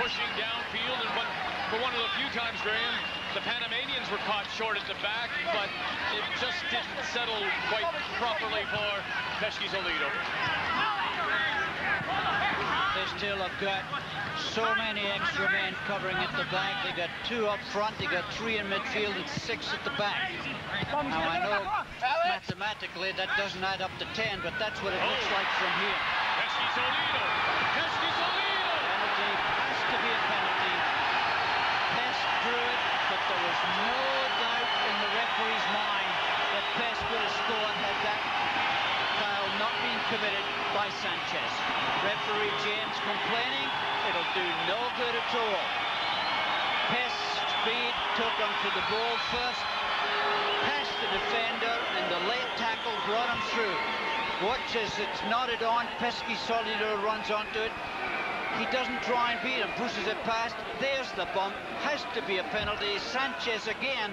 pushing downfield, and when, for one of the few times, Graham, the Panamanians were caught short at the back, but it just didn't settle quite properly for Peschisolido. They still have got so many extra men covering at the back. They got two up front, they got three in midfield, and six at the back. Now I know mathematically that doesn't add up to 10, but that's what it looks oh. like from here. Peschisolido! Peschisolido! Penalty has to be a penalty. Pest drew it, but there was no doubt in the referee's mind that Pest would have scored had that foul not been committed by Sanchez. Referee James complaining, it'll do no good at all. Pest speed took him to the ball first, past the defender, and the late tackle brought him through. Watch as it's knotted on, Peschisolido runs onto it. He doesn't try and beat him, pushes it past. There's the bump. Has to be a penalty. Sanchez again.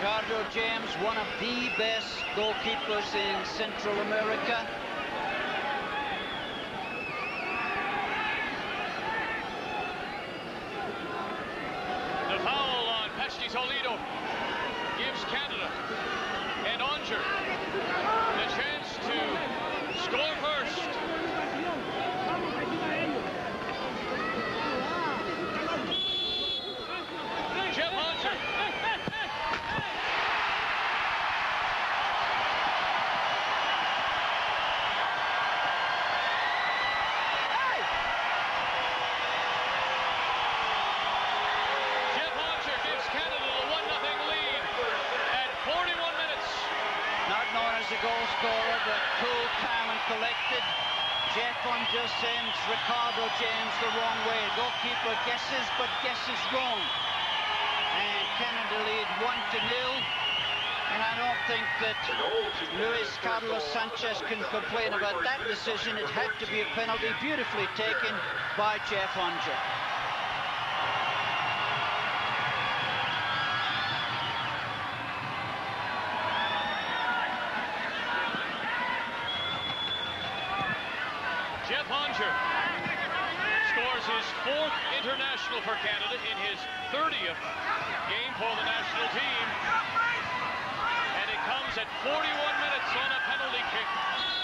Ricardo James, one of the best goalkeepers in Central America. The foul on Peschisolido gives Canada and Aunger the chance to score first. goal scorer, but cool, calm and collected. Geoff Aunger sends Ricardo James the wrong way. Goalkeeper guesses, but guesses wrong. And Canada lead 1 to nil. And I don't think that Luis Carlos Sanchez can complain about that decision. It had to be a penalty beautifully taken by Geoff Aunger. fourth international for Canada in his 30th game for the national team. And it comes at 41 minutes on a penalty kick.